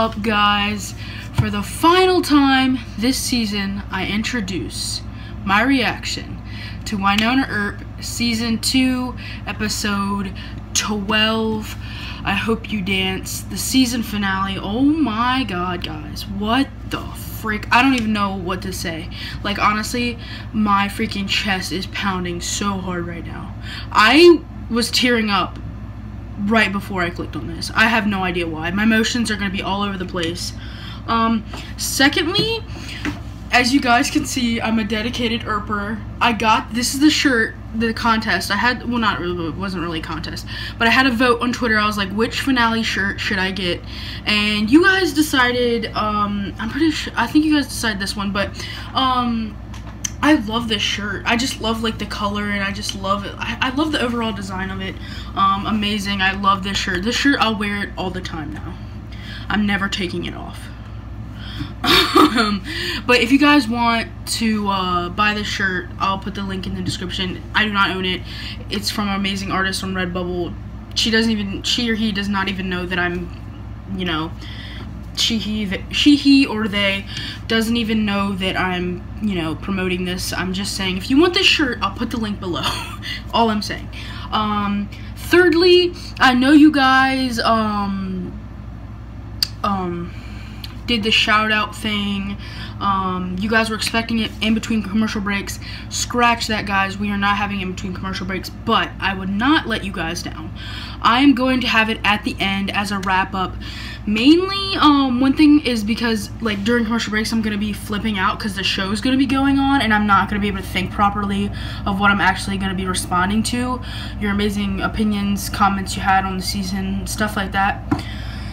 up, guys? For the final time this season, I introduce my reaction to Wynonna Earp Season 2, Episode 12. I Hope You Dance, the season finale. Oh my god, guys. What the freak? I don't even know what to say. Like, honestly, my freaking chest is pounding so hard right now. I was tearing up right before I clicked on this. I have no idea why. My motions are going to be all over the place. Um, secondly, as you guys can see, I'm a dedicated Earper. I got, this is the shirt, the contest. I had, well not really, it wasn't really a contest, but I had a vote on Twitter. I was like, which finale shirt should I get? And you guys decided, um, I'm pretty sure, I think you guys decided this one, but, um, I love this shirt. I just love like the color and I just love it. I, I love the overall design of it. Um, amazing. I love this shirt. This shirt, I'll wear it all the time now. I'm never taking it off. um, but if you guys want to uh, buy this shirt, I'll put the link in the description. I do not own it. It's from an amazing artist on Redbubble. She doesn't even, she or he does not even know that I'm, you know, she he she he or they doesn't even know that I'm you know promoting this. I'm just saying if you want this shirt I'll put the link below. All I'm saying. Um thirdly I know you guys um um did the shout out thing um, you guys were expecting it in between commercial breaks. Scratch that, guys. We are not having in between commercial breaks, but I would not let you guys down. I am going to have it at the end as a wrap up. Mainly, um, one thing is because, like, during commercial breaks, I'm going to be flipping out because the show is going to be going on, and I'm not going to be able to think properly of what I'm actually going to be responding to. Your amazing opinions, comments you had on the season, stuff like that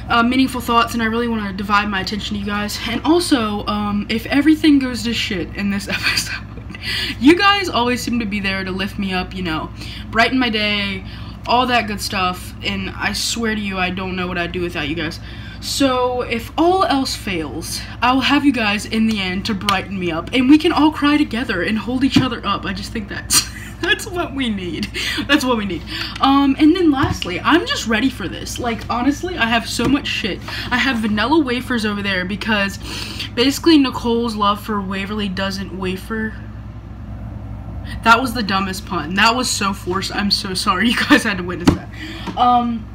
uh, meaningful thoughts, and I really want to divide my attention to you guys. And also, um, if everything goes to shit in this episode, you guys always seem to be there to lift me up, you know, brighten my day, all that good stuff. And I swear to you, I don't know what I'd do without you guys. So, if all else fails, I'll have you guys in the end to brighten me up, and we can all cry together and hold each other up. I just think that's. That's what we need. That's what we need. Um, and then lastly, I'm just ready for this. Like, honestly, I have so much shit. I have vanilla wafers over there because basically Nicole's love for Waverly doesn't wafer. That was the dumbest pun. That was so forced. I'm so sorry. You guys had to witness that. Um,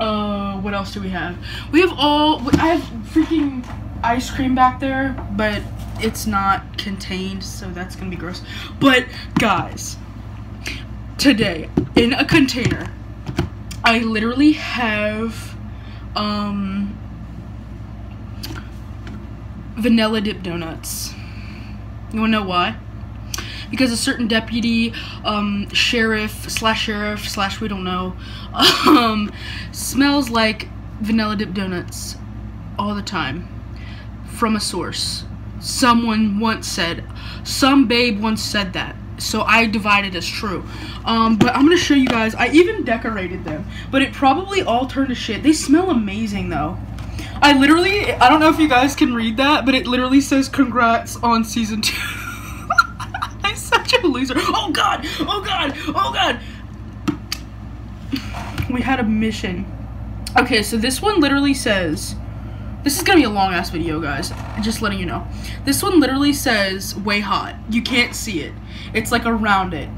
uh, what else do we have? We have all, I have freaking ice cream back there, but it's not contained, so that's gonna be gross. But, guys, today in a container. I literally have um vanilla dip donuts. You wanna know why? Because a certain deputy, um, sheriff slash sheriff slash we don't know, um, smells like vanilla dip donuts all the time from a source. Someone once said, some babe once said that so I divided as true. Um, but I'm gonna show you guys. I even decorated them, but it probably all turned to shit. They smell amazing though. I literally, I don't know if you guys can read that, but it literally says congrats on season two. I'm such a loser. Oh god, oh god, oh god. We had a mission. Okay, so this one literally says, this is gonna be a long ass video, guys. Just letting you know. This one literally says WayHaught. You can't see it. It's like around it.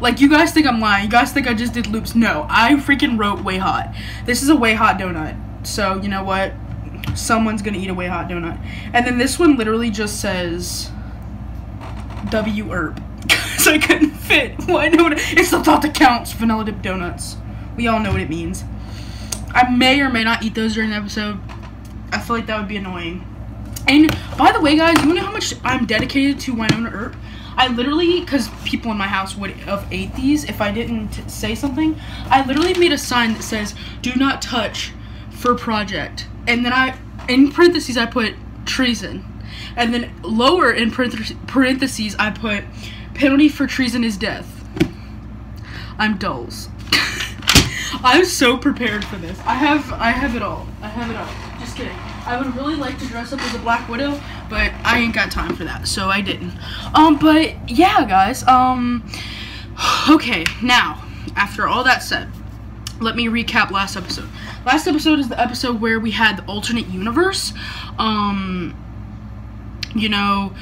Like, you guys think I'm lying. You guys think I just did loops. No, I freaking wrote WayHaught. This is a WayHaught donut. So, you know what? Someone's gonna eat a WayHaught donut. And then this one literally just says W Erp. so I couldn't fit. Well, I know it's the thought that counts. Vanilla dip donuts. We all know what it means. I may or may not eat those during the episode. I feel like that would be annoying. And by the way, guys, you know how much I'm dedicated to Wynonna Earp? I literally, because people in my house would have ate these if I didn't say something, I literally made a sign that says, do not touch for project. And then I, in parentheses, I put treason. And then lower in parentheses, I put penalty for treason is death. I'm dulls. I'm so prepared for this. I have I have it all. I have it all. Kidding. I would really like to dress up as a Black Widow, but I ain't got time for that, so I didn't. Um, but yeah, guys. Um, okay. Now, after all that said, let me recap last episode. Last episode is the episode where we had the alternate universe. Um, you know,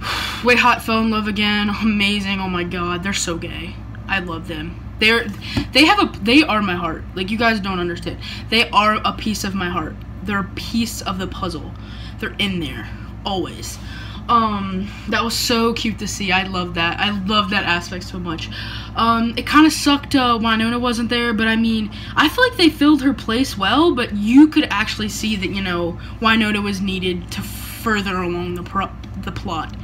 WayHaught fell in love again. Amazing. Oh my god, they're so gay. I love them. They're they have a they are my heart. Like you guys don't understand. They are a piece of my heart. They're a piece of the puzzle. They're in there always. Um, that was so cute to see. I love that. I love that aspect so much. Um, it kind of sucked uh, Wynonna wasn't there, but I mean, I feel like they filled her place well. But you could actually see that you know Wynonna was needed to further along the pro- the plot.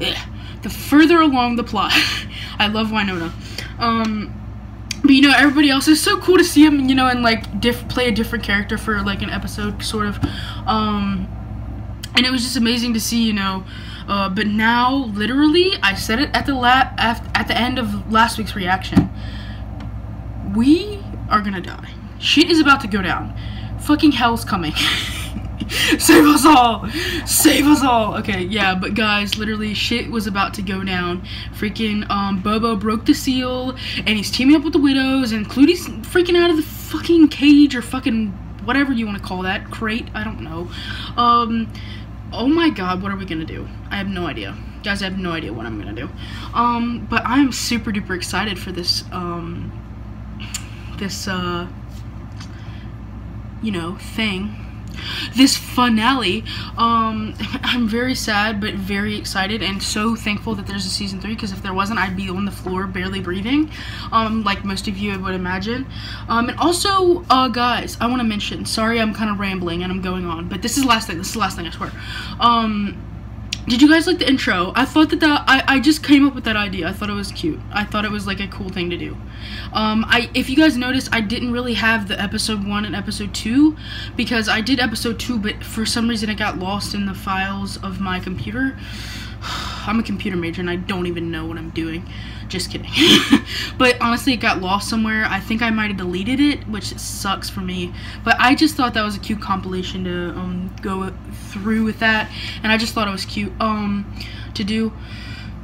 Ugh. The further along the plot, I love Wynonna. Um, but you know, everybody else is so cool to see him, you know, and like diff- play a different character for like an episode, sort of. Um, and it was just amazing to see, you know. Uh, but now, literally, I said it at the la- at, at the end of last week's reaction. We are gonna die. Shit is about to go down. Fucking hell's coming. Save us all! Save us all! Okay, yeah, but guys, literally, shit was about to go down. Freaking, um, Bobo broke the seal, and he's teaming up with the widows, and Clootie's freaking out of the fucking cage, or fucking whatever you want to call that. Crate? I don't know. Um, oh my god, what are we gonna do? I have no idea. Guys, I have no idea what I'm gonna do. Um, but I'm super duper excited for this, um, this, uh, you know, thing this finale. Um i'm very sad but very excited and so thankful that there's a season three because if there wasn't i'd be on the floor barely breathing um like most of you would imagine. Um and also uh guys i want to mention sorry i'm kind of rambling and i'm going on but this is the last thing this is the last thing i swear. Um did you guys like the intro? I thought that that I, I just came up with that idea. I thought it was cute. I thought it was like a cool thing to do. Um, I if you guys noticed, I didn't really have the episode one and episode two because I did episode two, but for some reason it got lost in the files of my computer. I'm a computer major and I don't even know what I'm doing. Just kidding. but honestly, it got lost somewhere. I think I might have deleted it, which sucks for me. But I just thought that was a cute compilation to um, go through with that, and I just thought it was cute um, to do.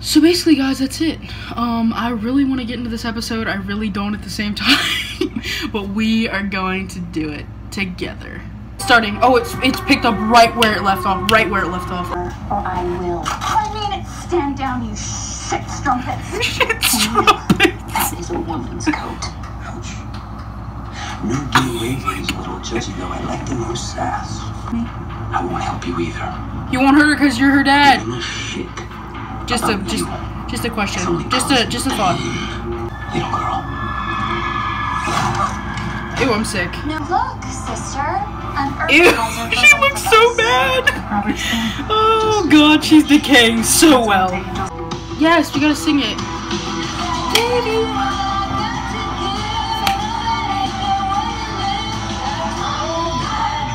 So basically, guys, that's it. Um, I really want to get into this episode. I really don't at the same time, but we are going to do it together. Starting. Oh, it's it's picked up right where it left off. Right where it left off. or I will. I mean it. Stand down, you shit strumpets. That is a woman's coat. Ouch. No doing ways, little judgy, though I like the most sass. I won't help you either. You want her because you're her dad. Shit. Just a just you. just a question. Just a just a thought. Little girl. Ew, I'm sick. Now look, sister. Ew, she looks so bad. Oh god, she's decaying so well. Yes, we gotta sing it.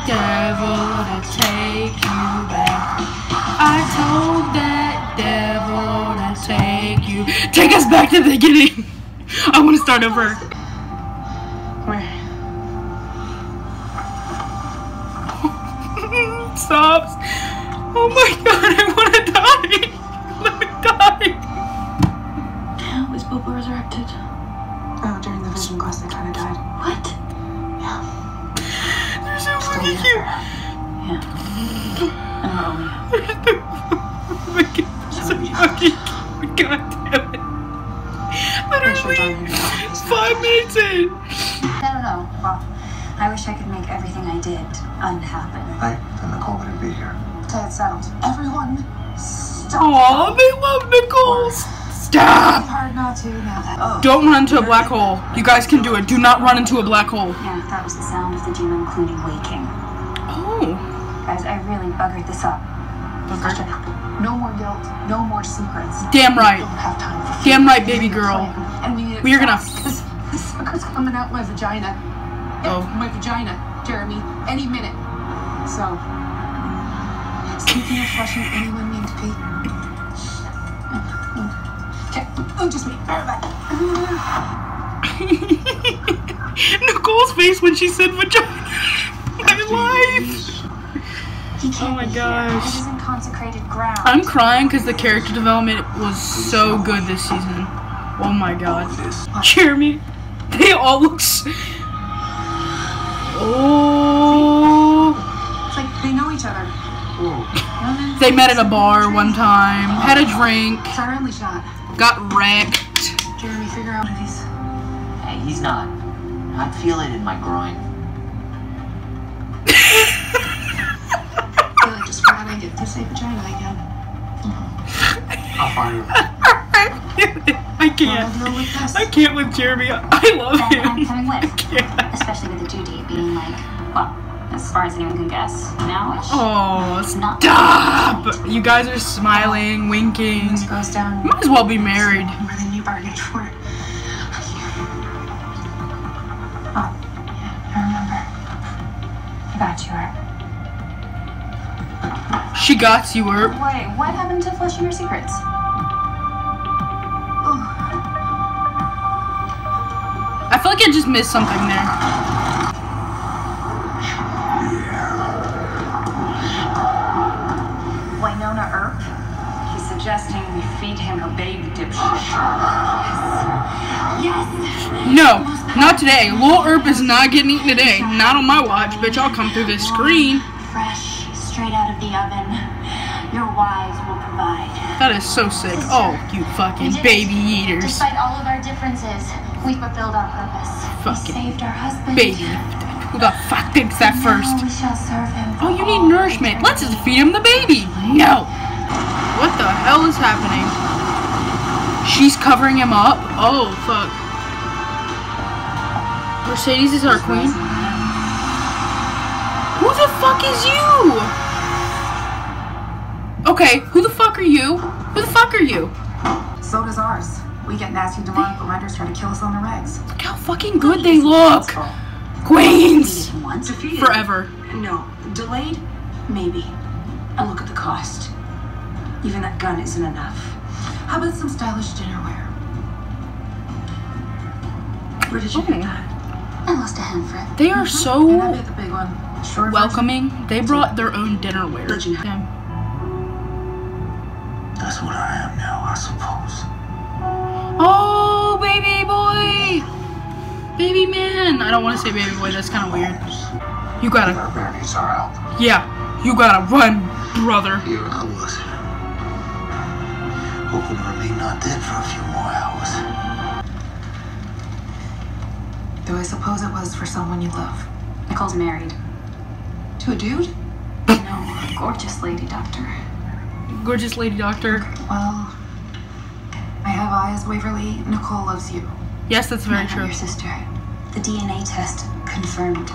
Devil to take you back. I told that devil to take you. Take us back to the beginning. I want to start over. Stops. Oh my god, I want to die. Let me die. Was Bobo resurrected? Oh, during the vision quest, they kind of died. What? They're so fucking cute. Yeah. And Romeo. Oh my god, so fucking cute. God damn it. Literally five minutes in. No, no, no. Well, I wish I could make everything I did unhappen. Right? Okay, it's settled. Everyone, stop. Aw, they love Nichols. Stop. Hard not to now that. Oh. Don't run into a black hole. You guys can do it. Do not run into a black hole. Yeah, that was the sound of the demon Clootie waking. Oh. Guys, I really buggered this up. Question. No more guilt. No more secrets. Damn right. Don't have time for Damn right, baby girl. And we We are gonna- Because the sucker's coming out my vagina. Oh. My vagina, Jeremy. Any minute. So. Speaking of flushing anyone named Pete. Okay. Oh, just me. Everybody. Nicole's face when she said vagina. My life. Oh my gosh. Here. This isn't consecrated ground. I'm crying because the character development was so good this season. Oh my god. This Jeremy, they all look. s oh. It's like they know each other. They met at a bar one time, had a drink, Siren only shot. got wrecked. Jeremy, figure out one of these. Hey, he's not. I feel it in my groin. I feel like just glad I get to say vagina again. I'll find her. I can't. deal with this. I can't with Jeremy. I love Then I'm him. coming with. Yeah. Especially with the due date being like, well, as far as anyone can guess, now oh, it's Oh, not. stop! You guys are smiling, winking. Goes down Might as well be married. more than you bargained for. Oh, yeah, I remember. I got you, Art. She got you, Herb. Wait, what happened to flushing your secrets? I feel like I just missed something there. Suggesting we feed him her baby dipshit. Yes! No, not today. Lil Herb is not getting eaten today. Not on my watch, bitch. I'll come through this screen. Fresh, straight out of the oven. Your wives will provide. That is so sick. Oh, you fucking We did it. baby eaters. Despite all of our differences, we fulfilled our purpose. Fucking we saved our husband. Baby. Who the fuck thinks that first? we shall serve him. Oh, you need nourishment. Let's just feed him the baby. No. What the hell is happening? She's covering him up. Oh, fuck. Mercedes is our queen. Who the fuck is you? Okay, who the fuck are you? Who the fuck are you? So does ours. We get nasty demonic reminders trying to kill us on the regs. Look how fucking good they look. Queens. Once defeated. Forever. No. Delayed? Maybe. And look at the cost. Even that gun isn't enough. How about some stylish dinnerware? Where did you Oh. get that? I lost a hand for it. They are mm-hmm. And I so the big one. Short version. welcoming. They brought their own dinnerware. Legend. Damn. That's what I am now, I suppose. Oh, baby boy! Baby man! I don't want to say baby boy, that's kind of weird. You gotta, Our needs our help. yeah, you gotta run, brother. Here I was. Hoping to remain not dead for a few more hours. Though I suppose it was for someone you love. Nicole's married. To a dude? No, a gorgeous lady doctor. Gorgeous lady doctor. Well, I have eyes, Waverly. Nicole loves you. Yes, that's very Not true. Your sister. The DNA test confirmed.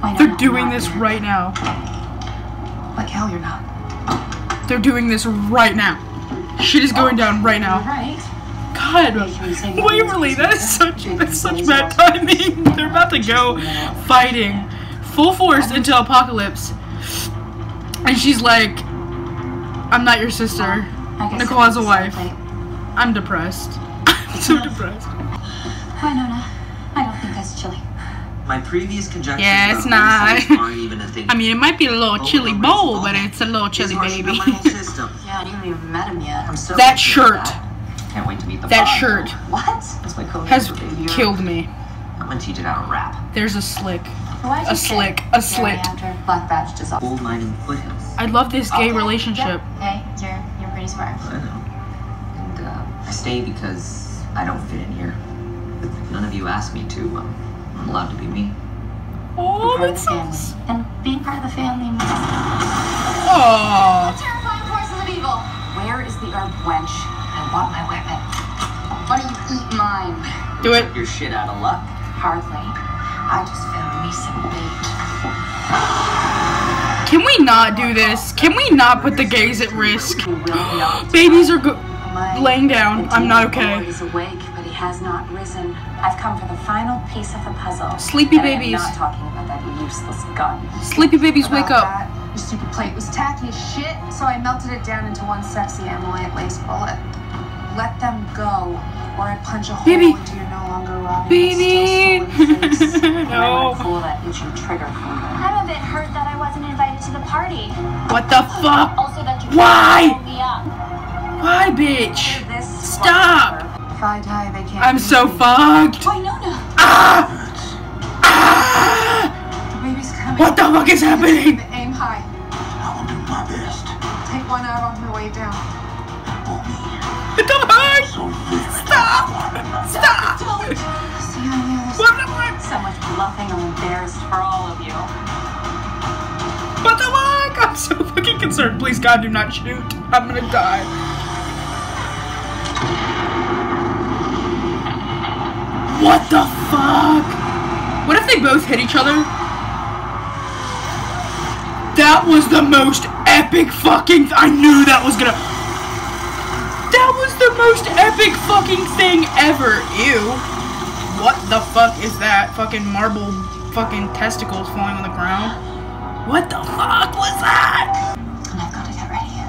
Why They're not doing not this yet? right now. Like hell you're not. They're doing this right now. Shit is going down right now. God, Waverly, that is such that's such bad timing. They're about to go fighting full force into apocalypse, and she's like, "I'm not your sister. Nicole has a wife. I'm depressed. I'm so depressed." Wynonna, I don't think that's chilly. My previous conjectures Yeah, it's not. aren't even a thing. I mean, it might be a little Oh, chilly bowl, it's but it's a little chilly He's rushing baby. the whole system. Yeah, and you haven't even met him yet. I'm so That shirt. that. Can't wait to meet the That father. shirt What? That's my code has for killed me. I'm gonna teach it how to rap. There's a slick. Why'd A slick, a Jerry slick. Black Badge dissolved. Gold mining foothills. I love this gay Okay, relationship. yep, Hey, you're you're pretty smart. I know. And uh, I stay because I don't fit in here. None of you asked me to. Um, I'm allowed to be me. Oh, Part of that's the family. so. And being part of the family means Oh, terrifying forces of evil. Where is the herb wench? I want my weapon. Why don't you eat mine? do it. You're shit out of luck. Hardly. I just found me some bait. Can we not do this? Can we not put the gays at risk? Who will not Babies are go- laying down. I'm not boy okay. Is awake, but he has not risen. I've come for the final piece of the puzzle. Sleepy and I am babies. not talking about that useless gun. Sleepy babies, wake up. that, Your stupid plate was tacky as shit, so I melted it down into one sexy emulate lace bullet. Let them go, or I punch a hole Baby. into your no longer rotting, Baby. still sullen face. no. Cool that itchy trigger finger. I'm a bit hurt that I wasn't invited to the party. What the fuck? Also that you Why? me up. Why, bitch? This Stop. If I die, they can't. I'm so me. fucked. Wynonna. Ah! Ah! The baby's coming. What the fuck is happening? Aim high. I will do my best. Take one out on the way down. For me, What the fuck? so very Stop! Stop! See you on the other What the fuck? So much bluffing. I'm embarrassed for all of you. What the fuck? I'm so fucking concerned. Please, God, do not shoot. I'm gonna die. What the fuck? What if they both hit each other? That was the most epic fucking. I knew that was gonna. That was the most epic fucking thing ever. Ew. What the fuck is that? Fucking marble fucking testicles falling on the ground. What the fuck was that? And I've got to get ready.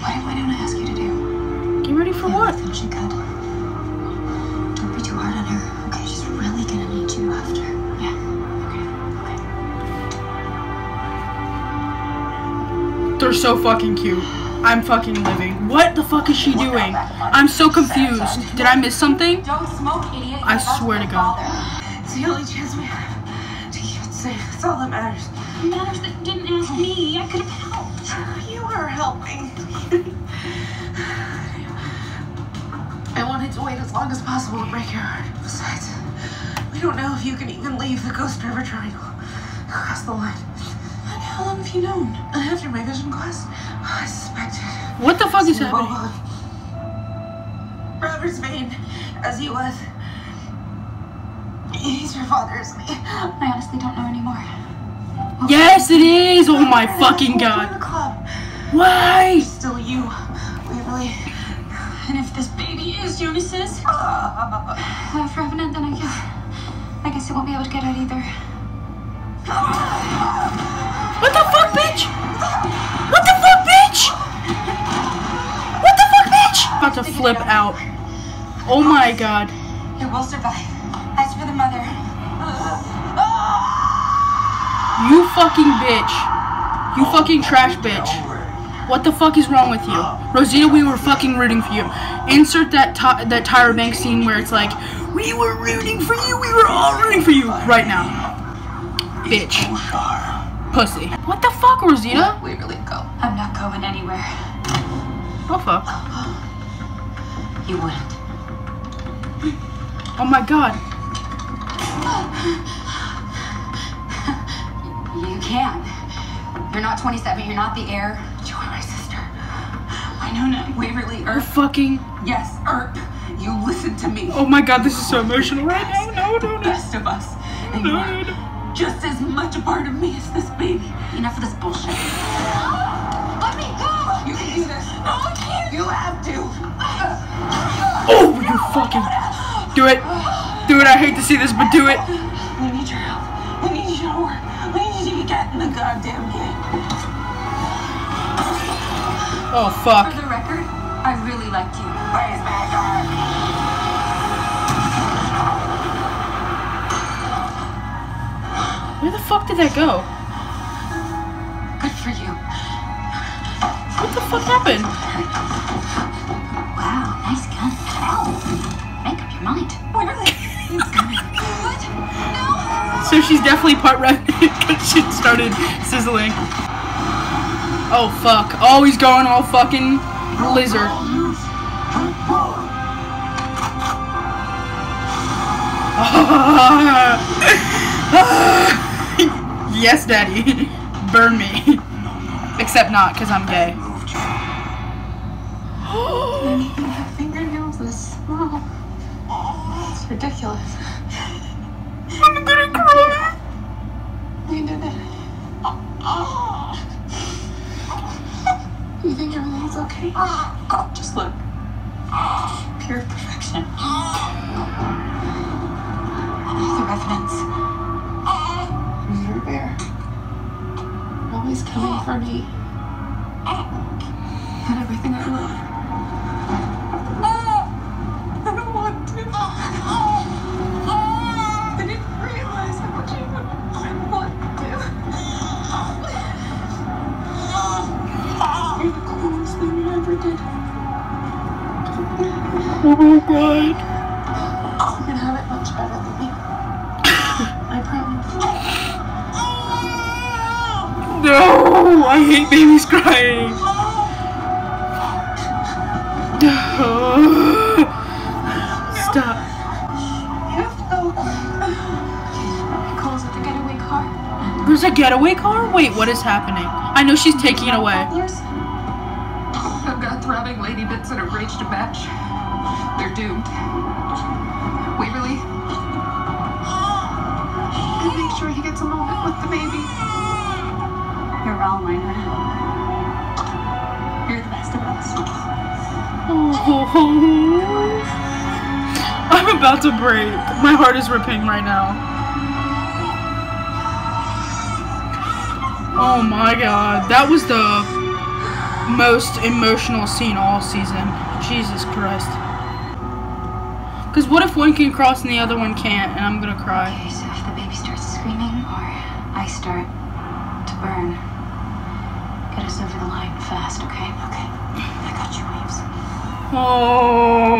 What did Wynonna ask you to do? Get ready for what? You after. Yeah. Okay. Okay. They're so fucking cute. I'm fucking living. What the fuck is she doing? I'm so confused. Did I miss something? Don't smoke, idiot. I swear to God. It's the only chance we have to keep it safe. That's all that matters. It matters that you didn't ask me. I could have helped. You are helping. I wanted to wait as long as possible to break your heart. Besides, we don't know if you can even leave the Ghost River Triangle. Cross the line. How long have you known? After my vision quest, I suspected. What the fuck is Small happening? Robert Svane, as he was. He's your father, isn't he? I honestly don't know anymore. Yes, it is. Oh my fucking god. the club. Why? Still you, Waverly. And if this baby is Jonas's, Uh, for Revenant, then I guess, I guess he won't be able to get out either. What the fuck, bitch? What the fuck, bitch? What the fuck, bitch? About to flip out. Oh my god. you will survive. As for the mother, You fucking bitch. You fucking trash bitch. What the fuck is wrong with you? Rosita, we were fucking rooting for you. Insert that that Tyra Banks scene where it's like, we were rooting for you, we were all rooting for you right now. Bitch. Pussy. What the fuck, Rosita? Waverly, go. I'm not going anywhere. Oh fuck. You wouldn't. Oh my god. You can. You're not 27. You're not the heir. You are my sister. Wynonna, Waverly, You're fucking. Yes, Earp. You listen to me. Oh my god, this is so emotional right now. No, no, no. Best of us. And No, no, no. just as much a part of me as this baby. Enough of this bullshit. Let me go! You can do this. No, I can't. You have to. Oh, you fucking. Do it. Do it. I hate to see this, but do it. We need your help. We need your work. We need you to get in the goddamn game. Oh fuck. For the record, I really liked you. Where the fuck did that go? Good for you. What the fuck happened? Wow, nice gun. Make up your mind. Where are they? So she's definitely part red because she started sizzling. Oh fuck. Oh, he's going all fucking lizard. yes, daddy. Burn me. Except not, because I'm gay. You have fingernails this small. It's ridiculous. I'm gonna cry. We did it. You think everything's okay? Just look. Pure perfection. The revenants. You're bear. Always coming for me. And everything I love. I don't want No, I hate babies crying. Stop. There's a getaway car? Wait, what is happening? I know she's taking it away. I've got throbbing lady bits and a rage to match. They're doomed. Waverly. And make sure he gets a moment with the baby. You're wrong, Lena. You're the best of us. I'm about to break. My heart is ripping right now. Oh my god. That was the most emotional scene all season. Jesus Christ. Because what if one can cross and the other one can't, and I'm gonna cry? Okay, so if the baby starts screaming or I start to burn, us over the line fast, okay? Okay. I got you, Waves. Oh.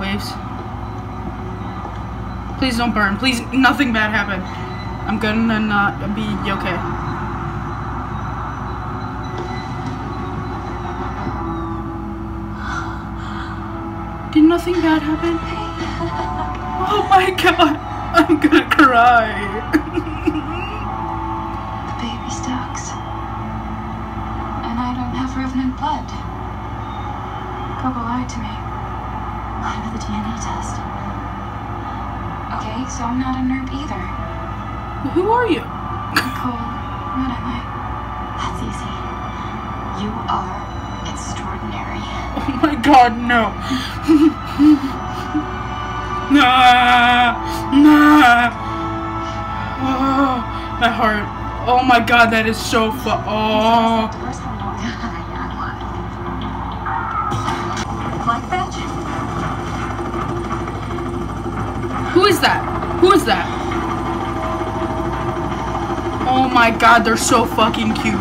Waves. Please don't burn. Please, nothing bad happen. I'm gonna not be okay. Did nothing bad happen? Oh my god. I'm gonna cry. The baby stocks. And I don't have revenant blood. Coco lied to me. Lied with the DNA test. Okay, so I'm not a nerp either. Who are you? Nicole, what am I? That's easy. You are extraordinary. Oh my god, no. nah, nah. Oh, my heart. Oh my god, that is so fu- Oh. Who is that? Who is that? Oh my god, they're so fucking cute.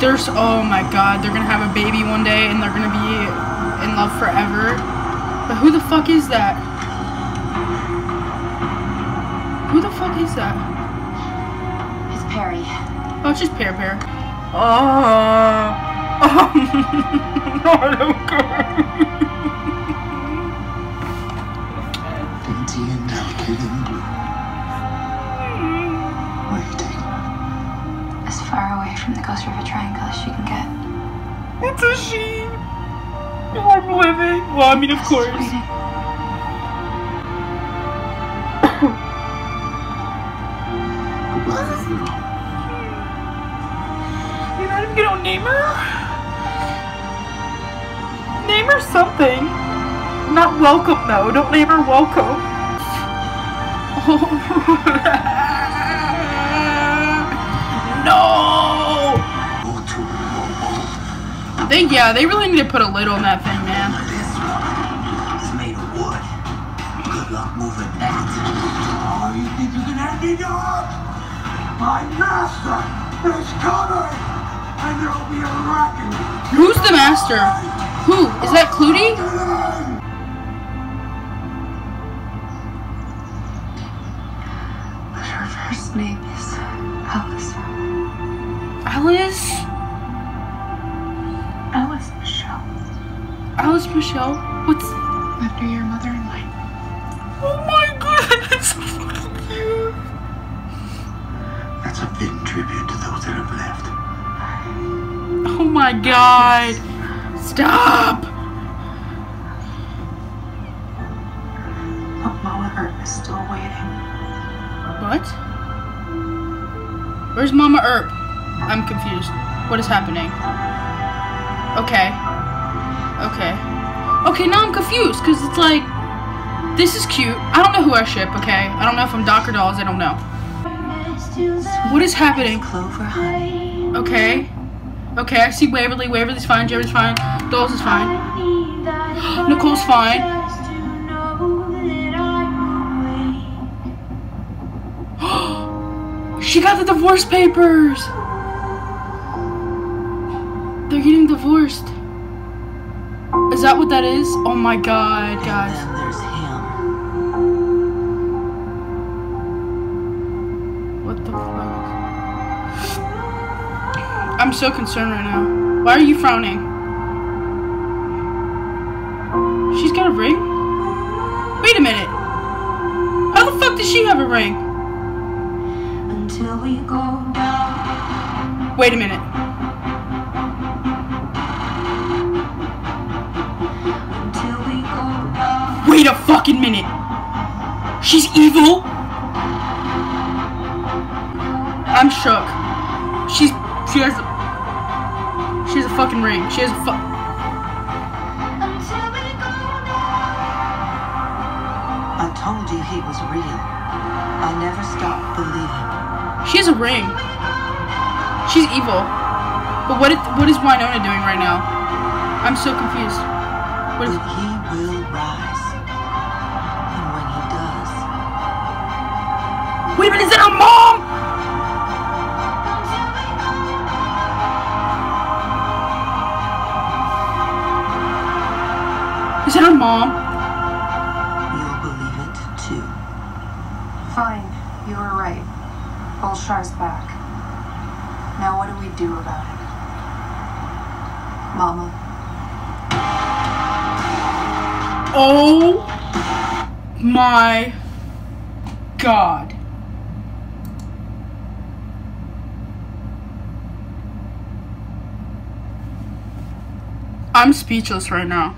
There's, oh my god, they're gonna have a baby one day and they're gonna be in love forever. But who the fuck is that? Fuck is that? It's Perry. Oh, it's just Pear Pear. Oh. Oh. no, I don't go. Dainty and delicate and blue. Where are you taking her? As far away from the Ghost River Triangle as she can get. It's a she. I'm living. Well, I mean, of course. Even name her? Something. Not welcome, though. Don't name her welcome. no! They yeah, they really need to put a lid on that thing, man. This made of wood. Good luck moving that. Oh, you think you can have me, dog? My master is coming! Who's the master? Who? Is that Clootie? Her first name is Alice. Alice? Alice Michelle. Alice Michelle? What's my god. Stop! But Mama Earp is still waiting. What? Where's Mama Earp? I'm confused. What is happening? Okay. Okay. Okay, now I'm confused because it's like This is cute. I don't know who I ship, okay? I don't know if I'm Doc or Dolls, I don't know. What is happening? Clover Honey. Okay. Okay, I see Waverly. Waverly's fine. Jerry's fine. Dolls is fine. Nicole's fine. she got the divorce papers! They're getting divorced. Is that what that is? Oh my god, guys. I'm so concerned right now. Why are you frowning? She's got a ring? Wait a minute. How the fuck does she have a ring? Until we go down. Wait a minute. Until we go down. Wait a fucking minute. She's evil? I'm shook. She's she has she has a fucking ring. She has a fu- Until we go down. I told you he was real. I never stopped believing. She has a ring. She's evil. But what is, what is Wynonna doing right now? I'm so confused. What is he will rise. And when he does, Wait a minute, is that mom? Mom? you'll believe it too. Fine, you were right. Bulshar's back. Now what do we do about it? Mama. Oh my god. I'm speechless right now.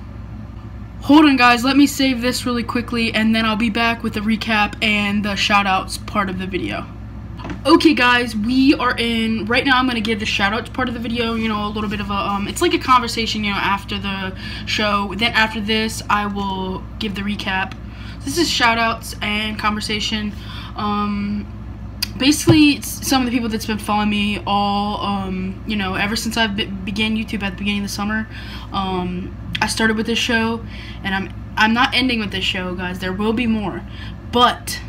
Hold on, guys. Let me save this really quickly, and then I'll be back with the recap and the shoutouts part of the video. Okay, guys, we are in. Right now, I'm gonna give the shoutouts part of the video. You know, a little bit of a. Um, it's like a conversation. You know, after the show. Then after this, I will give the recap. This is shoutouts and conversation. Um, basically some of the people that's been following me all um, you know ever since i be- began youtube at the beginning of the summer um, i started with this show and i'm i'm not ending with this show guys. There will be more. But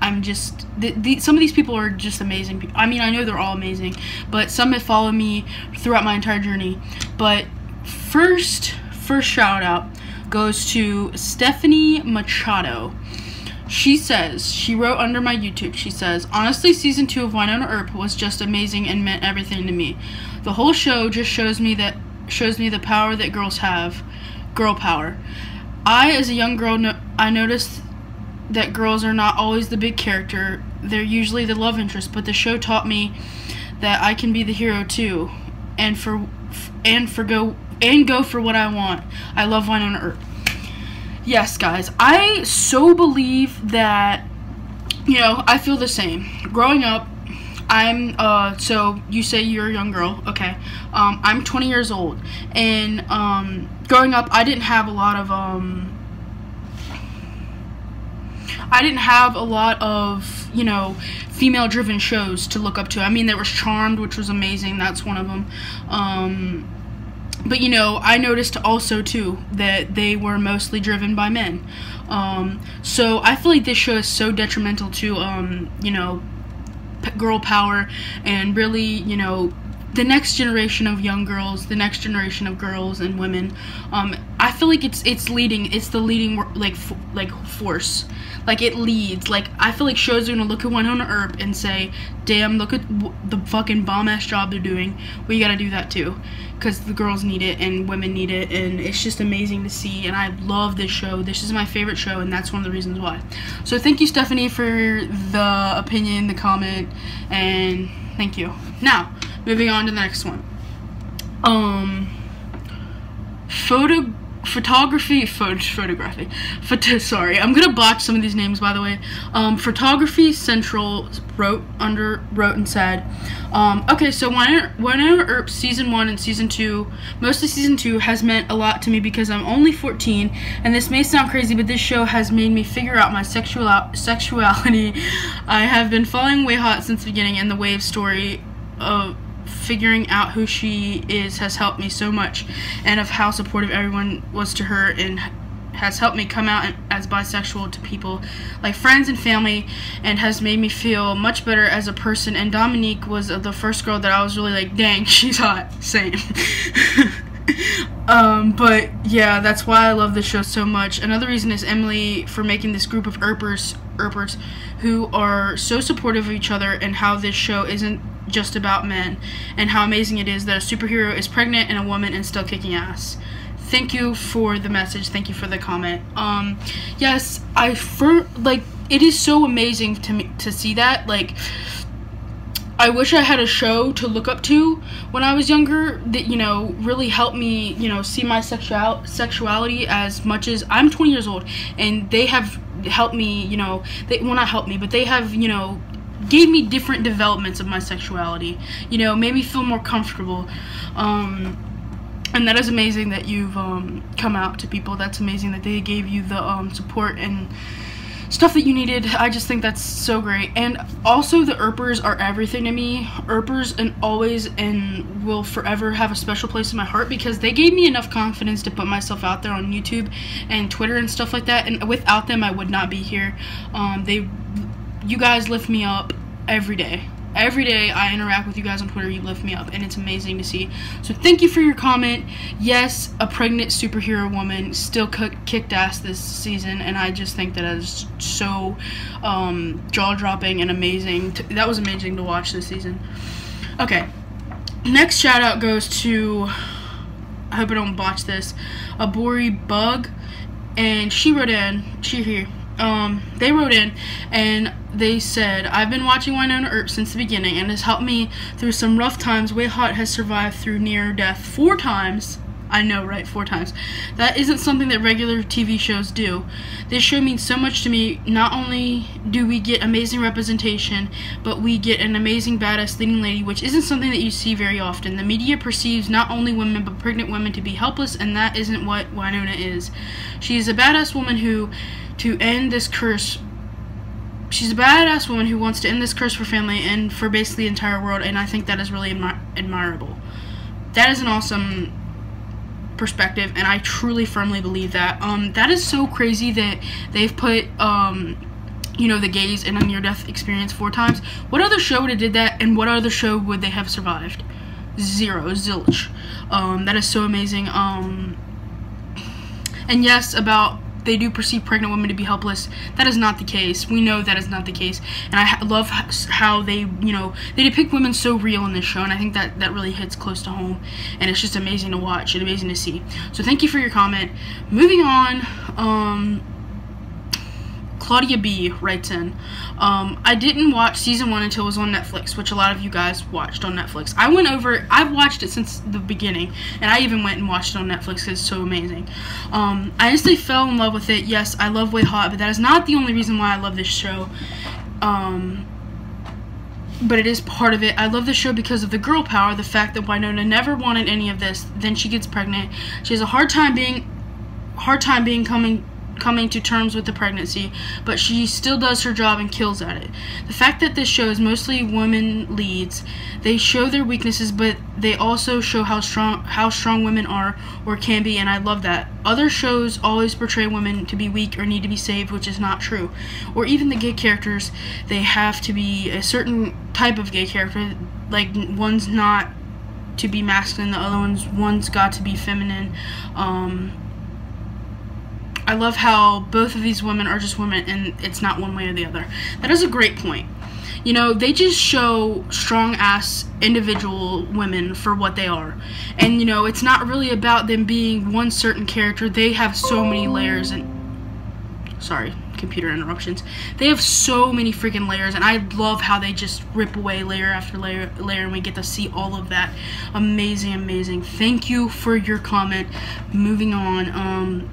i'm just the, the, some of these people are just amazing i mean i know they're all amazing but some have followed me throughout my entire journey. But first first shout out goes to stephanie machado. She says, she wrote under my YouTube, she says, honestly, season two of Wynonna Earp was just amazing and meant everything to me. The whole show just shows me that shows me the power that girls have, girl power. I, as a young girl, no, I noticed that girls are not always the big character. They're usually the love interest, but the show taught me that I can be the hero too, and for and for go and go for what I want. I love Wynonna Earp. Yes, guys, I so believe that, you know, I feel the same. Growing up, I'm, uh, so you say you're a young girl, okay. Um, I'm 20 years old, and, um, growing up, I didn't have a lot of, um, I didn't have a lot of, you know, female driven shows to look up to. I mean, there was Charmed, which was amazing, that's one of them. Um, but you know, I noticed also too that they were mostly driven by men. Um, so I feel like this show is so detrimental to, um, you know, girl power and really, you know, the next generation of young girls, the next generation of girls and women. Um, I feel like it's it's leading. It's the leading like like force. Like it leads. Like I feel like shows are gonna look at Wynonna Earp and say, "Damn, look at the fucking bomb ass job they're doing. We gotta do that too." Because the girls need it and women need it and it's just amazing to see and i love this show. This is my favorite show and that's one of the reasons why. So thank you stephanie for the opinion the comment and thank you. Now moving on to the next one. Um photo photography phot- photography photo sorry i'm gonna botch some of these names by the way. Um, photography central wrote under wrote and said um, okay so Wynonna, Wynonna Earp season one and season two mostly season two has meant a lot to me because i'm only 14 and this may sound crazy but this show has made me figure out my sexual sexuality. I have been following WayHaught since the beginning and the wave story of figuring out who she is has helped me so much and of how supportive everyone was to her and has helped me come out as bisexual to people like friends and family and has made me feel much better as a person. And Dominique was the first girl that I was really like dang she's hot. Same. Um, but yeah that's why I love this show so much. Another reason is Emily for making this group of Earpers Earpers who are so supportive of each other and how this show isn't just about men and how amazing it is that a superhero is pregnant and a woman and still kicking ass. Thank you for the message. Thank you for the comment. Um yes, I for like it is so amazing to me to see that like I wish I had a show to look up to when I was younger that you know really helped me, you know, see my sexual sexuality as much as I'm 20 years old and they have helped me, you know, they well not help me, but they have, you know, gave me different developments of my sexuality. You know, made me feel more comfortable. Um, and that is amazing that you've um, come out to people. That's amazing that they gave you the um, support and stuff that you needed. I just think that's so great. And also, the Earpers are everything to me. Earpers and always and will forever have a special place in my heart because they gave me enough confidence to put myself out there on YouTube and Twitter and stuff like that. And without them, I would not be here. Um, they you guys lift me up every day. Every day I interact with you guys on Twitter, you lift me up, and it's amazing to see. So thank you for your comment. Yes, a pregnant superhero woman still kicked ass this season, and I just think that is so um, jaw-dropping and amazing. That was amazing to watch this season. Okay, next shout out goes to, I hope I don't botch this, A Aubury Bugg, and she wrote in, she here, um, they wrote in and they said, I've been watching Wynonna Earp since the beginning and has helped me through some rough times. WayHaught has survived through near death four times. I know, right? Four times. That isn't something that regular TV shows do. This show means so much to me. Not only do we get amazing representation, but we get an amazing badass leading lady, which isn't something that you see very often. The media perceives not only women, but pregnant women to be helpless, and that isn't what Wynonna is. She is a badass woman who to end this curse. She's a badass woman who wants to end this curse for family and for basically the entire world, and I think that is really admi admirable. That is an awesome perspective, and I truly firmly believe that. Um, that is so crazy that they've put um, you know, the gays in a near-death experience four times. What other show would have did that, and what other show would they have survived? Zero, zilch. Um, that is so amazing. Um, and yes, about they do perceive pregnant women to be helpless. That is not the case. We know that is not the case. And I love how they, you know, they depict women so real in this show. And I think that that really hits close to home. And it's just amazing to watch and amazing to see. So thank you for your comment. Moving on, um, Claudia B writes in, um, I didn't watch season one until it was on Netflix, which a lot of you guys watched on Netflix. I went over, I've watched it since the beginning, and I even went and watched it on Netflix because it's so amazing. Um, I instantly fell in love with it. Yes, I love WayHaught, but that is not the only reason why I love this show. Um, but it is part of it. I love the show because of the girl power, the fact that Wynonna never wanted any of this. Then she gets pregnant. She has a hard time being, hard time being coming coming to terms with the pregnancy, but she still does her job and kills at it. The fact that this show is mostly women leads, they show their weaknesses, but they also show how strong how strong women are or can be, and I love that. Other shows always portray women to be weak or need to be saved, which is not true. Or even the gay characters, they have to be a certain type of gay character, like one's not to be masculine, the other one's one's got to be feminine. Um, I love how both of these women are just women and it's not one way or the other. That is a great point. You know, they just show strong ass individual women for what they are. And you know, it's not really about them being one certain character. They have so many layers and sorry, computer interruptions. They have so many freaking layers, and I love how they just rip away layer after layer, layer, and we get to see all of that. Amazing, amazing. Thank you for your comment. Moving on. Um,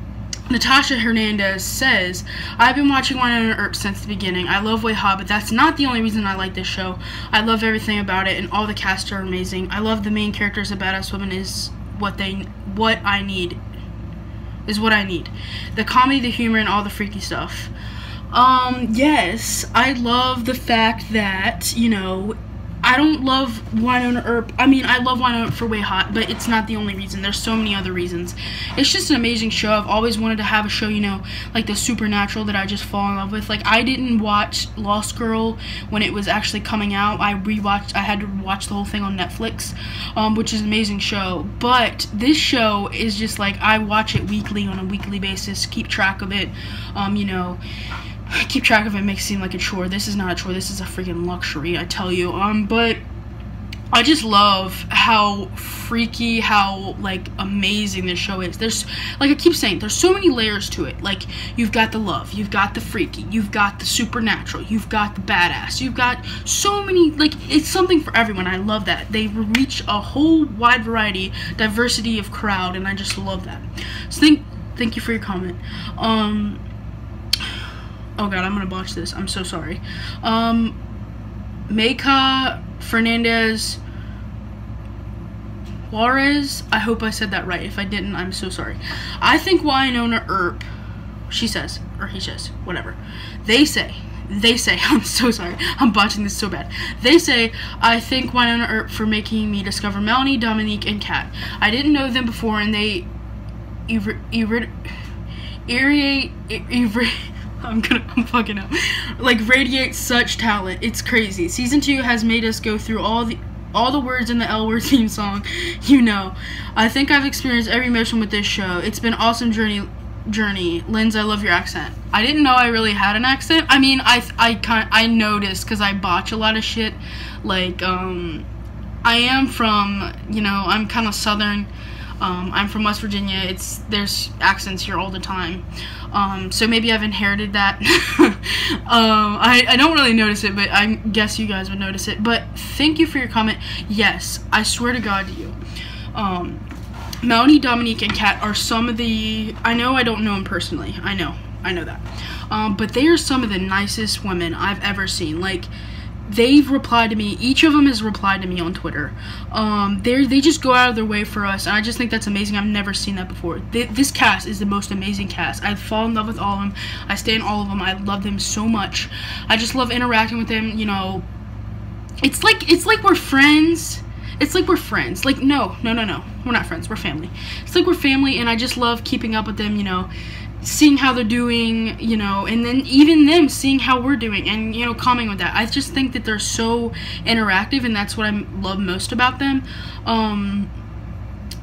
Natasha Hernandez says, I've been watching Wynonna Earp since the beginning. I love Hot, but that's not the only reason I like this show. I love everything about it, and all the cast are amazing. I love the main characters of Badass Woman is what they what I need. Is what I need. The comedy, the humor, and all the freaky stuff. Um, yes, I love the fact that, you know, I don't love wine Wynonna Earp. I mean, I love Wynonna Earp for WayHaught, but it's not the only reason. There's so many other reasons. It's just an amazing show. I've always wanted to have a show, you know, like the supernatural that I just fall in love with. Like I didn't watch Lost Girl when it was actually coming out. I rewatched. I had to watch the whole thing on Netflix, um, which is an amazing show. But this show is just like I watch it weekly on a weekly basis, keep track of it. Um, you know keep track of it makes it seem like a chore. This is not a chore. This is a freaking luxury, I tell you. Um, but I just love how freaky, how like amazing this show is. There's like I keep saying, there's so many layers to it. Like you've got the love, you've got the freaky, you've got the supernatural, you've got the badass, you've got so many like it's something for everyone. I love that. They reach a whole wide variety, diversity of crowd, and I just love that. So thank thank you for your comment. Um Oh god, I'm gonna botch this. I'm so sorry. Um, Fernandez Juarez. I hope I said that right. If I didn't, I'm so sorry. I think Wynonna Earp, she says, or he says, whatever. They say, they say, I'm so sorry. I'm botching this so bad. They say, I think Wynonna Earp for making me discover Melanie, Dominique, and Kat. I didn't know them before, and they irritate, irritate, I'm gonna, I'm fucking up. Like radiate such talent. It's crazy. Season two has made us go through all the all the words in the L Word theme song. You know, I think I've experienced every emotion with this show. It's been awesome journey. Journey, Lynz, I love your accent. I didn't know I really had an accent. I mean, I I kind I noticed because I botch a lot of shit. Like, um, I am from, you know, I'm kind of southern. Um, I'm from West Virginia. It's there's accents here all the time. Um, so maybe I've inherited that. um, I, I don't really notice it, but I guess you guys would notice it. But thank you for your comment. Yes, I swear to God to you. Um, Melanie, Dominique, and Kat are some of the. I know I don't know them personally. I know. I know that. Um, but they are some of the nicest women I've ever seen. Like, they've replied to me. Each of them has replied to me on Twitter. Um, they they just go out of their way for us, and I just think that's amazing. I've never seen that before. This cast is the most amazing cast. I fall in love with all of them. I stay in all of them. I love them so much. I just love interacting with them. You know, it's like it's like we're friends. It's like we're friends. Like no, no, no, no. We're not friends. We're family. It's like we're family, and I just love keeping up with them. You know seeing how they're doing, you know, and then even them seeing how we're doing and, you know, commenting with that. I just think that they're so interactive and that's what I love most about them. Um,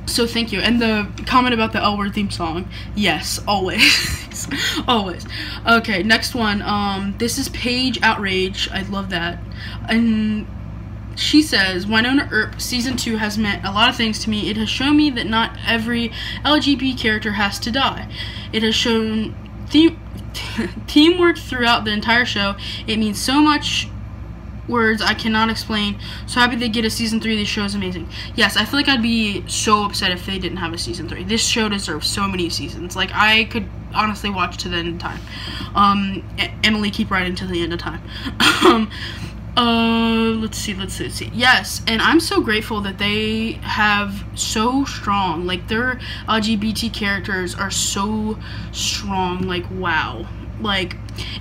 so thank you. And the comment about the L word theme song, yes, always. always. Okay, next one. Um, this is Paige Outrage. I love that. And she says, Wynonna Earp Season 2 has meant a lot of things to me. It has shown me that not every LGBT character has to die. It has shown theme teamwork throughout the entire show. It means so much words I cannot explain. So happy they get a season three. This show is amazing. Yes, I feel like I'd be so upset if they didn't have a season three. This show deserves so many seasons. Like I could honestly watch to the end of time. Um, Emily, keep writing to the end of time. um, uh, let's see, let's see, let's see. Yes, and I'm so grateful that they have so strong, like their LGBT characters are so strong, like wow. Like,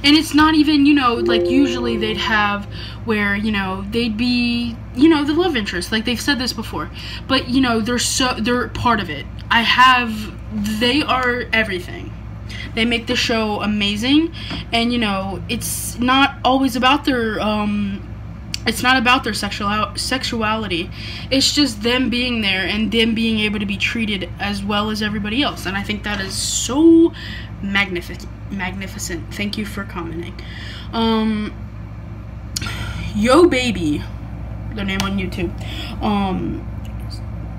and it's not even, you know, like usually they'd have where, you know, they'd be, you know, the love interest. Like they've said this before. But, you know, they're so, they're part of it. I have, they are everything they make the show amazing, and you know it's not always about their um, it's not about their sexual sexuality. It's just them being there and them being able to be treated as well as everybody else. And I think that is so magnificent. Magnificent. Thank you for commenting. Um, Yo Baby, their name on YouTube. Um,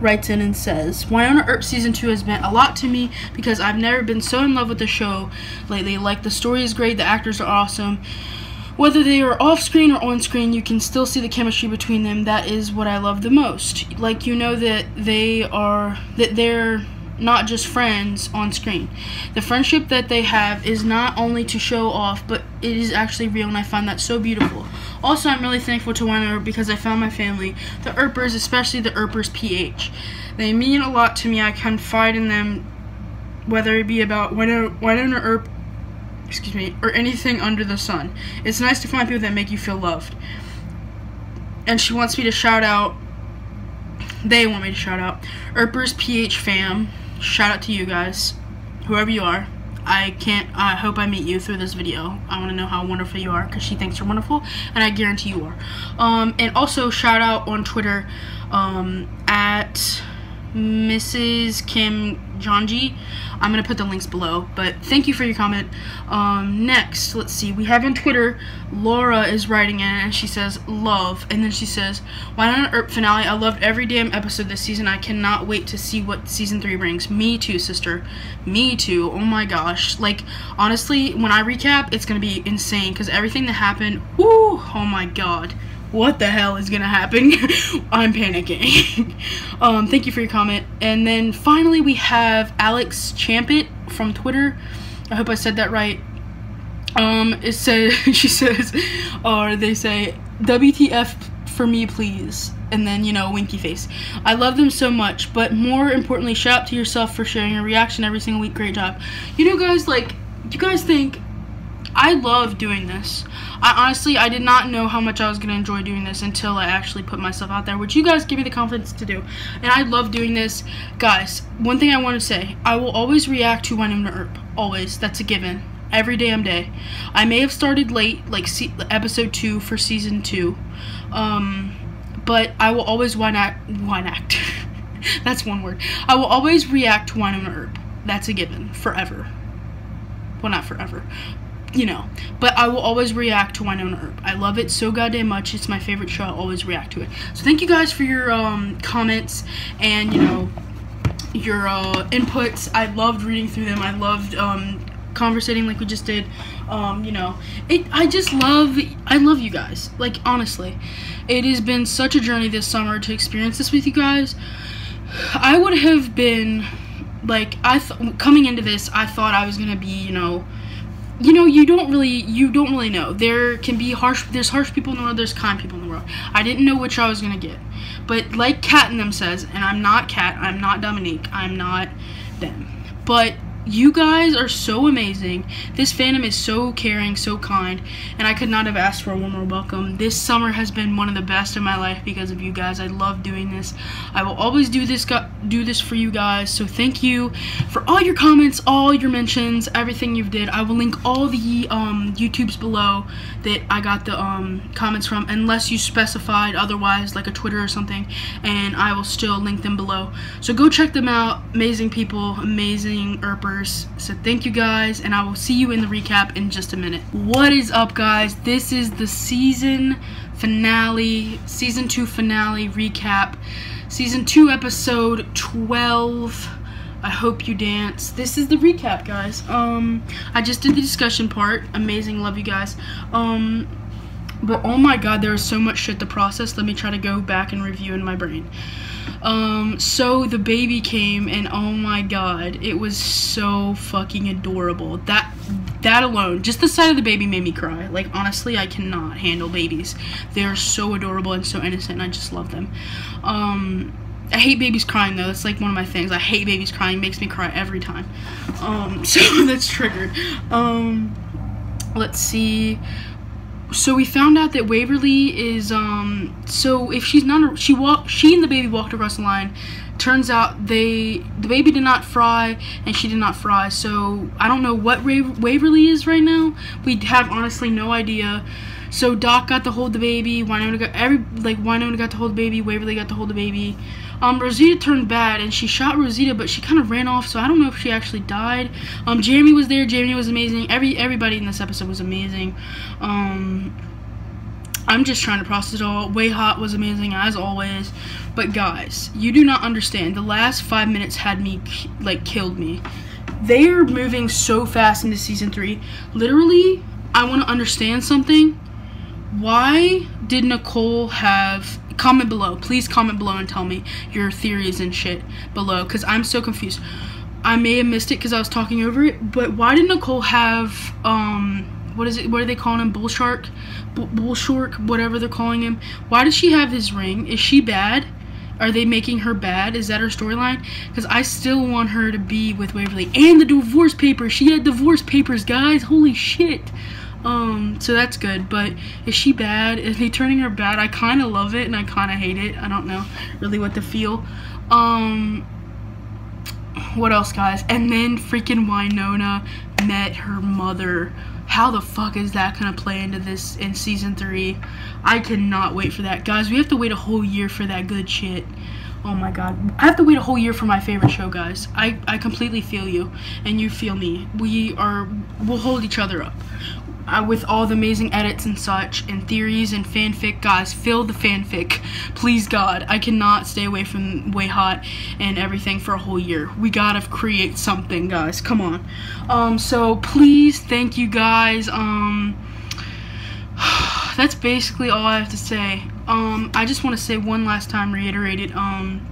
writes in and says, Wynonna Earp season two has meant a lot to me because I've never been so in love with the show lately. Like the story is great, the actors are awesome. Whether they are off screen or on screen, you can still see the chemistry between them. That is what I love the most. Like you know that they are that they're not just friends on screen. The friendship that they have is not only to show off, but it is actually real, and I find that so beautiful. Also, I'm really thankful to Wynonna because I found my family, the Earpers, especially the Earpers PH. They mean a lot to me. I confide in them, whether it be about Wynonna, Wynonna Earp, excuse me, or anything under the sun. It's nice to find people that make you feel loved. And she wants me to shout out, they want me to shout out, Earpers PH fam. Shout out to you guys, whoever you are. I can't, I hope I meet you through this video. I want to know how wonderful you are because she thinks you're wonderful and I guarantee you are. Um, and also shout out on Twitter um, at Mrs. Kim Jongie. I'm going to put the links below, but thank you for your comment. Um, next, let's see. We have on Twitter, Laura is writing in and she says, love. And then she says, Wynonna Earp finale. I loved every damn episode this season. I cannot wait to see what season three brings. Me too, sister. Me too. Oh my gosh. Like, honestly, when I recap, it's going to be insane because everything that happened, whoo, oh my god what the hell is gonna happen? I'm panicking. um, thank you for your comment. And then finally we have Alex Champet from Twitter. I hope I said that right. Um, it says she says, or they say, WTF for me, please. And then, you know, winky face. I love them so much, but more importantly, shout out to yourself for sharing your reaction every single week. Great job. You know, guys, like, you guys think I love doing this. I honestly, I did not know how much I was going to enjoy doing this until I actually put myself out there, which you guys give me the confidence to do. And I love doing this. Guys, one thing I want to say, I will always react to Wynonna Earp. Always. That's a given. Every damn day. I may have started late, like episode 2 for season 2. Um, but I will always wine act. Wine act. That's one word. I will always react to Wynonna Earp. That's a given. Forever. Well, not forever you know. But I will always react to Wynonna Earp. I love it so goddamn much. It's my favorite show. I'll always react to it. So thank you guys for your um, comments and, you know, your uh, inputs. I loved reading through them. I loved um, conversating like we just did. Um, you know, it. I just love. I love you guys. Like honestly, it has been such a journey this summer to experience this with you guys. I would have been like I coming into this. I thought I was gonna be, you know you know you don't really you don't really know. There can be harsh there's harsh people in the world there's kind people in the world. I didn't know which i was gonna get. But like Kat in them says and i'm not Kat i'm not dominique i'm not them. But you guys are so amazing. This fandom is so caring, so kind, and I could not have asked for a warmer welcome. This summer has been one of the best in my life because of you guys. I love doing this. I will always do this do this for you guys. So thank you for all your comments, all your mentions, everything you've did. I will link all the um, YouTubes below that I got the um, comments from, unless you specified otherwise, like a Twitter or something, and I will still link them below. So go check them out. Amazing people, amazing Earpers so thank you guys, and I will see you in the recap in just a minute. What is up, guys? This is the season finale, season 2 finale recap. Season 2, episode 12. I hope you dance. This is the recap, guys. Um, I just did the discussion part. Amazing, love you guys. Um, but oh my god, there is so much shit to process. Let me try to go back and review in my brain. Um, so the baby came and oh my god, it was so fucking adorable. That that alone, just the sight of the baby made me cry. Like honestly, I cannot handle babies. They are so adorable and so innocent and I just love them. Um I hate babies crying though. That's like one of my things. I hate babies crying. It makes me cry every time. Um, so that's triggered. Um, let's see so we found out that Waverly is um so if she's not a, she walked she and the baby walked across the line. Turns out they the baby did not fry and she did not fry. So I don't know what Waverly is right now. We have honestly no idea. So Doc got to hold the baby. Wynonna got every like Wynonna got to hold the baby. Waverly got to hold the baby um, Rosita turned bad and she shot Rosita, but she kind of ran off, so I don't know if she actually died. Um, was there. Jeremy was amazing. Every everybody in this episode was amazing. Um, I'm just trying to process it all. WayHaught was amazing as always. But guys, you do not understand. The last five minutes had me, like, killed me. They are moving so fast into season three. Literally, I want to understand something. Why did Nicole have. Comment below. Please comment below and tell me your theories and shit below. Because I'm so confused. I may have missed it because I was talking over it. But why did Nicole have. um what is it? What are they calling him? Bull shark, bull shark, whatever they're calling him. Why does she have his ring? Is she bad? Are they making her bad? Is that her storyline? Because I still want her to be with Waverly and the divorce papers. She had divorce papers, guys. Holy shit. Um, so that's good. But is she bad? Is they turning her bad? I kind of love it and I kind of hate it. I don't know really what to feel. Um, what else, guys? And then freaking Wynonna met her mother how the fuck is that gonna play into this in season three? I cannot wait for that. Guys, we have to wait a whole year for that good shit. Oh my god. I have to wait a whole year for my favorite show, guys. I, I completely feel you, and you feel me. We are, we'll hold each other up uh, with all the amazing edits and such and theories and fanfic. Guys fill the fanfic. Please god i cannot stay away from WayHaught and everything for a whole year. We gotta create something guys. Come on. Um so please thank you guys. Um that's basically all i have to say. Um i just want to say one last time reiterate it um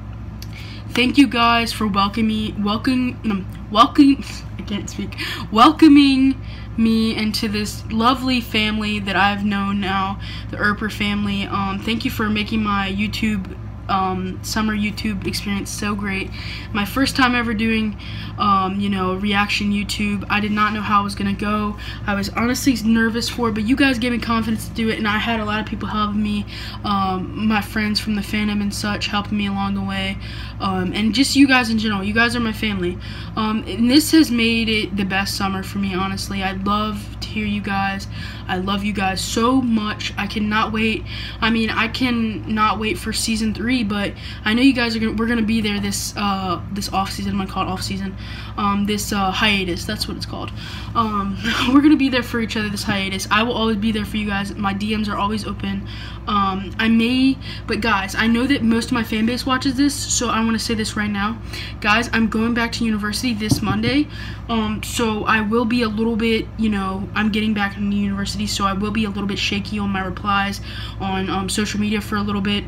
thank you guys for welcoming me welcome um, welcome i can't speak welcoming me into this lovely family that I've known now, the Earper family. Um, thank you for making my YouTube um, summer YouTube experience so great. My first time ever doing, um, you know, reaction YouTube. I did not know how it was going to go. I was honestly nervous for it, but you guys gave me confidence to do it, and I had a lot of people helping me. Um, my friends from the fandom and such helping me along the way. Um, and just you guys in general. You guys are my family. Um, and this has made it the best summer for me, honestly. I love to hear you guys. I love you guys so much. I cannot wait. I mean, I can not wait for season three, but I know you guys are gonna. We're gonna be there this uh this off season. I'm gonna call it off season. Um, this uh, hiatus. That's what it's called. Um, we're gonna be there for each other this hiatus. I will always be there for you guys. My DMs are always open. Um, I may, but guys, I know that most of my fan base watches this, so I want to say this right now, guys. I'm going back to university this Monday. Um, so I will be a little bit, you know, I'm getting back into university, so I will be a little bit shaky on my replies on um, social media for a little bit.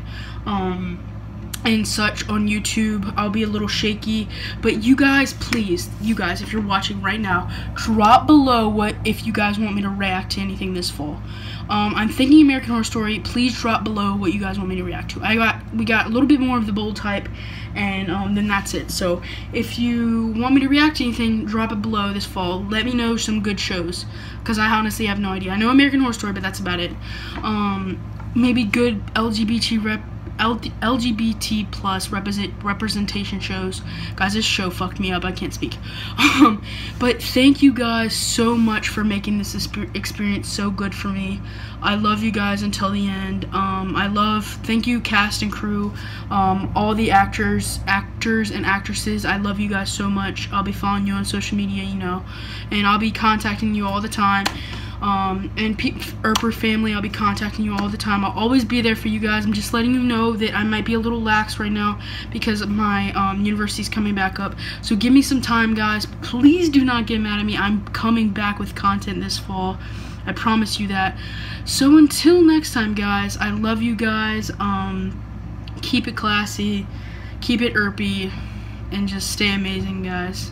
Um, and such on YouTube. I'll be a little shaky, but you guys, please, you guys, if you're watching right now, drop below what if you guys want me to react to anything this fall. Um, I'm thinking American Horror Story. Please drop below what you guys want me to react to. I got we got a little bit more of the bold type, and um, then that's it. So if you want me to react to anything, drop it below this fall. Let me know some good shows, because I honestly have no idea. I know American Horror Story, but that's about it. Um, maybe good LGBT rep LGBT plus represent representation shows. Guys, this show fucked me up. I can't speak. Um, but thank you guys so much for making this experience so good for me. I love you guys until the end. Um, I love, thank you cast and crew, um, all the actors, actors and actresses. I love you guys so much. I'll be following you on social media, you know, and I'll be contacting you all the time. Um, and P Earper family, I'll be contacting you all the time. I'll always be there for you guys. I'm just letting you know that I might be a little lax right now because my um, university's coming back up. So give me some time, guys. Please do not get mad at me. I'm coming back with content this fall. I promise you that. So until next time, guys, I love you guys. Um, keep it classy, keep it erpy, and just stay amazing, guys.